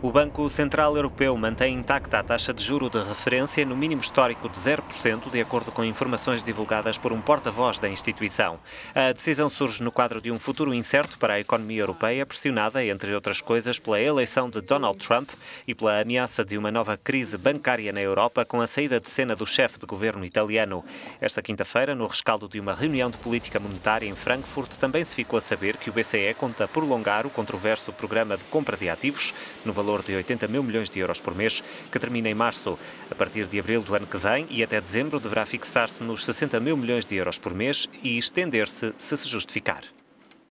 O Banco Central Europeu mantém intacta a taxa de juro de referência no mínimo histórico de 0%, de acordo com informações divulgadas por um porta-voz da instituição. A decisão surge no quadro de um futuro incerto para a economia europeia, pressionada, entre outras coisas, pela eleição de Donald Trump e pela ameaça de uma nova crise bancária na Europa com a saída de cena do chefe de governo italiano. Esta quinta-feira, no rescaldo de uma reunião de política monetária em Frankfurt, também se ficou a saber que o BCE conta prolongar o controverso programa de compra de ativos no valor valor de 80 mil milhões de euros por mês, que termina em março. A partir de abril do ano que vem e até dezembro deverá fixar-se nos 60 mil milhões de euros por mês e estender-se se se justificar.